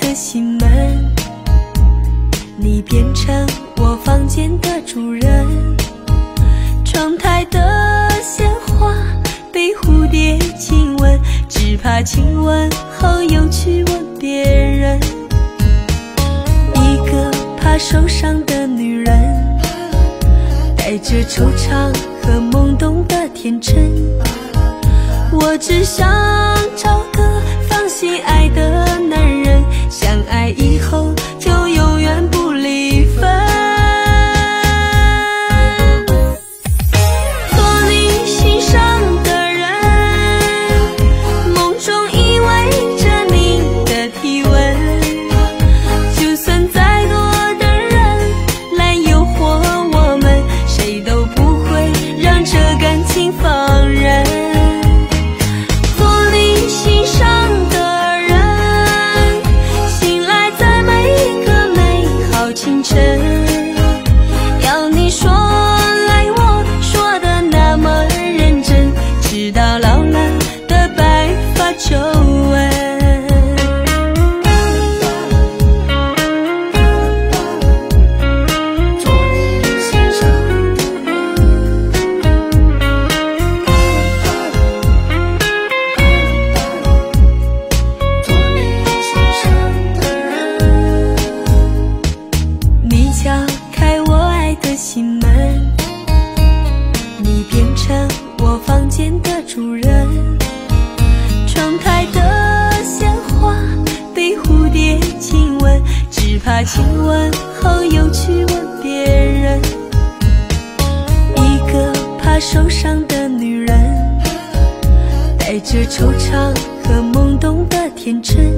的心门你变成我房间的主人窗台的鲜花被蝴蝶亲吻只怕亲吻后又去吻别人。一个怕受伤的女人带着惆怅和懵懂的天真我只想主人窗台的鲜花被蝴蝶亲吻只怕亲吻后又去吻别人。一个怕受伤的女人带着惆怅和懵懂的天真。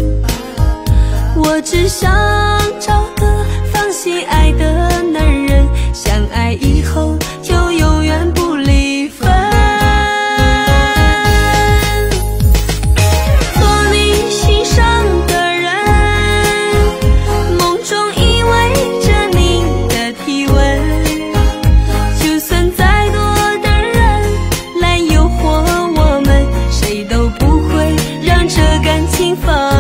我只想找清风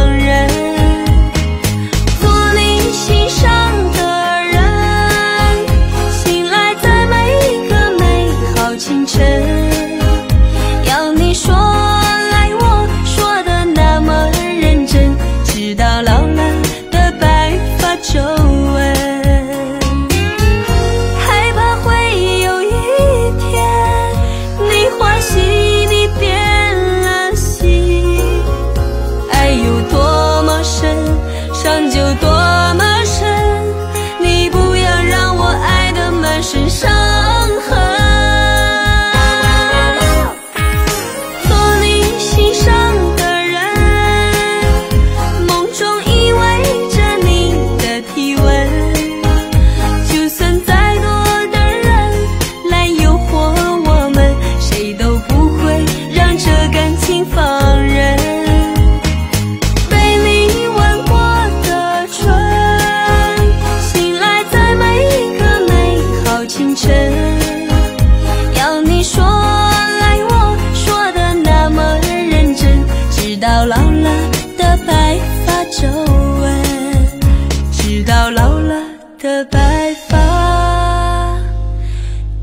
把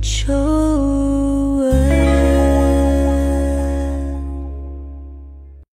愁。